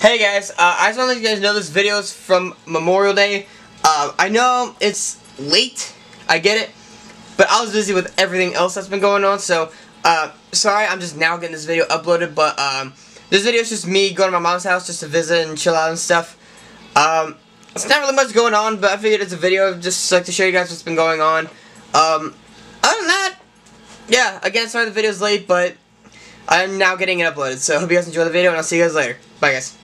Hey guys, uh, I just want to let you guys know this video is from Memorial Day. Uh, I know it's late, I get it, but I was busy with everything else that's been going on, so uh, sorry I'm just now getting this video uploaded, but um, this video is just me going to my mom's house just to visit and chill out and stuff. Um, it's not really much going on, but I figured it's a video just like to show you guys what's been going on. Um, other than that, yeah, again, sorry the video's late, but I'm now getting it uploaded, so hope you guys enjoy the video, and I'll see you guys later. Bye, guys.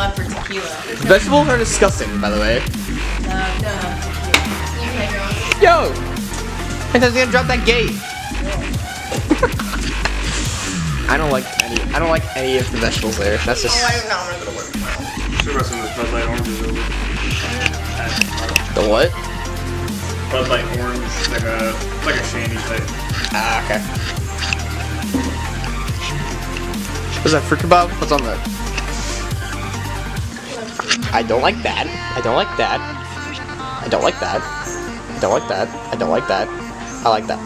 Leopard tequila. Vegetables are disgusting, by the way. No, no, tequila. You have your own. Yo! I thought I was gonna drop that gate. I don't like any. I don't like any of the vegetables there. That's just Should have some of this Bud Light oranges over. the what? Bud Light orange, like a like a shandy type. Ah, okay. What's that? Fruit kebab? What's on that? I don't like that. I don't like that. I don't like that. I don't like that. I don't like that. I like that.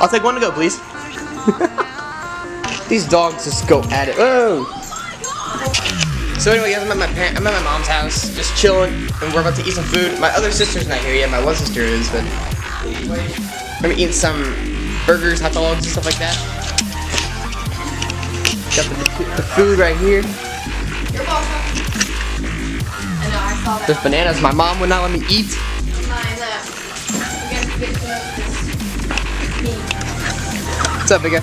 I'll take one to go, please. These dogs just go at it. Oh. So anyway, guys, I'm at my I'm at my mom's house, just chilling, and we're about to eat some food. My other sister's not here yet. My one sister is, but I'm eating some burgers, hot dogs, and stuff like that. Got the, the food right here. There's bananas. My mom would not let me eat. Mine, we got to get to know this meat. What's up, big guy?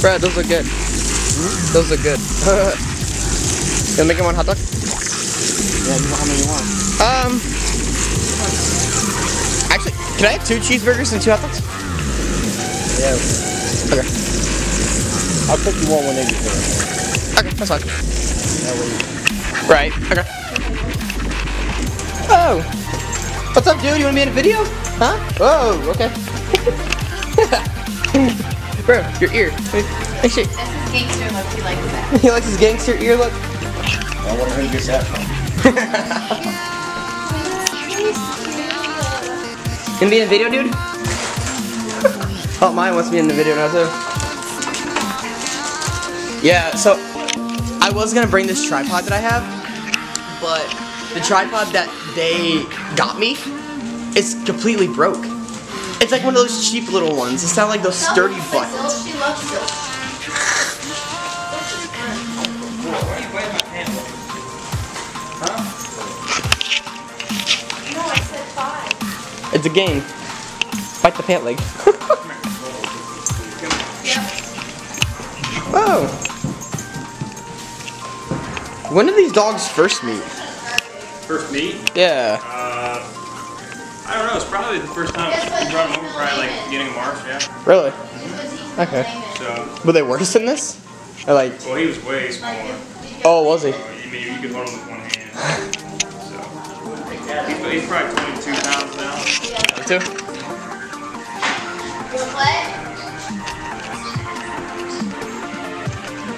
Brad, those look good. Those look good. Gonna make him one hot dog? Yeah, you know how many you want. Um. Actually, can I have two cheeseburgers and two hot dogs? Yeah. Okay. I'll cook you one when they get there. Okay, that's fine. That way. Right. Okay. Oh. What's up, dude? You wanna be in a video? Huh? Oh, okay. Bro, your ear. Hey, shit. That's his gangster look. He likes that. He likes his gangster ear look. I wonder who gets that from. Gonna be in the video, dude? oh, mine wants to be in the video now, too. Yeah, so I was gonna bring this tripod that I have, but the tripod that they got me, it's completely broke. It's like one of those cheap little ones. It's not like those sturdy buttons. She loves silk. No, I said five. It's a game. Fight the pant leg. oh. When did these dogs first meet? First meet? Yeah. Uh, I don't know. It's probably the first time we brought them over, probably like beginning of March. Yeah. Really? Okay. So, Were they worse than this? Or like, well, he was way smaller. oh, was he? I mean, you could hold him with one hand. So, he's, he's probably 22 pounds now. Two? You wanna play?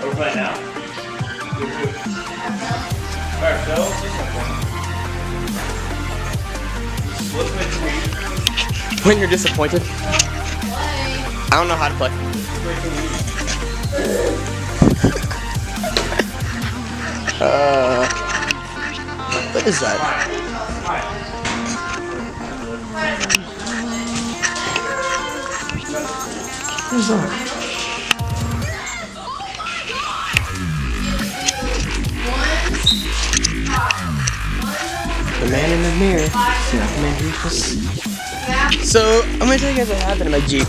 Are we playing now? ourselves When you're disappointed. I don't know how to play. uh, what is that? What is that? Man in the mirror. So I'm gonna tell you guys what happened in my Jeep.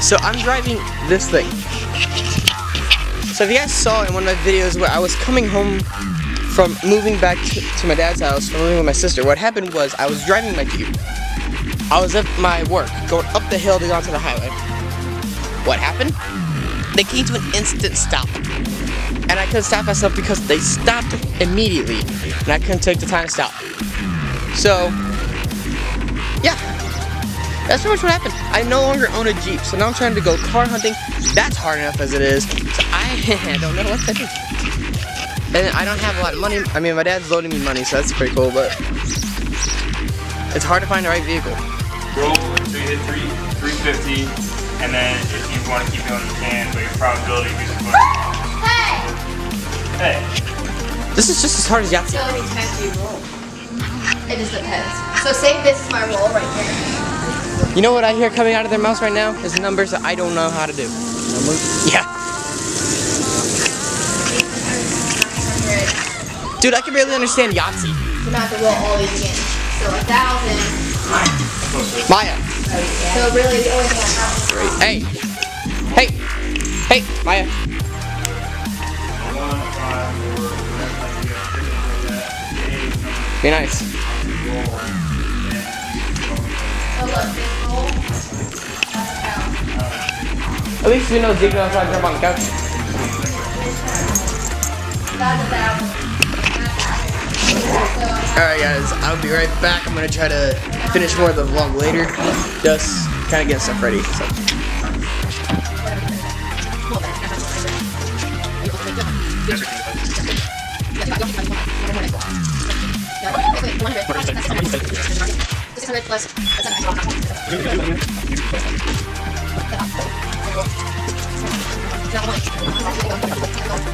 So I'm driving this thing. So if you guys saw in one of my videos where I was coming home from moving back to, to my dad's house from living with my sister, what happened was I was driving my Jeep. I was at my work, going up the hill to go onto the highway. What happened? They came to an instant stop. And I couldn't stop myself because they stopped immediately. And I couldn't take the time to stop. So, yeah. That's pretty much what happened. I no longer own a Jeep, so now I'm trying to go car hunting. That's hard enough as it is. So I don't know what to do. And I don't have a lot of money. I mean, my dad's loading me money, so that's pretty cool, but it's hard to find the right vehicle. Roll until you hit three, 350, and then if you want to keep going, you can, but your probability is going Hey! Hey, This is just as hard as So Yahtzee. many It just depends. So say this is my roll right here. You know what I hear coming out of their mouths right now? Is numbers that I don't know how to do. Numbers? Yeah. Dude, I can barely understand Yahtzee. So now I have to roll all these again. So a thousand. Maya. So really the only thing I have Hey. Hey. Hey, Maya. one, five, four, whatever, like, you got six of that, eight, number, Be nice. At least we know Zeke knows how to jump on the couch. Alright guys, I'll be right back. I'm gonna try to finish more of the vlog later. Just kind of getting stuff ready. So. 100 plus. That's a nice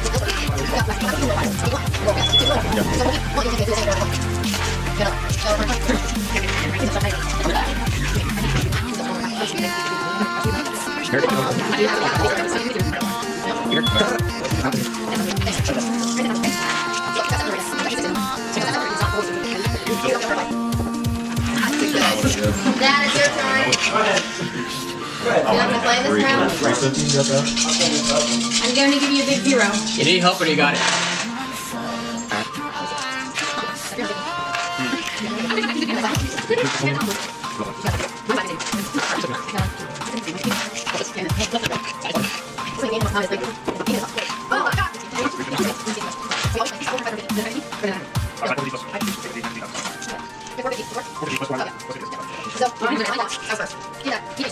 one. Turn. You want to play this round? I'm going to give you a big zero. You need help or you got it? 我们一起一下次记得记得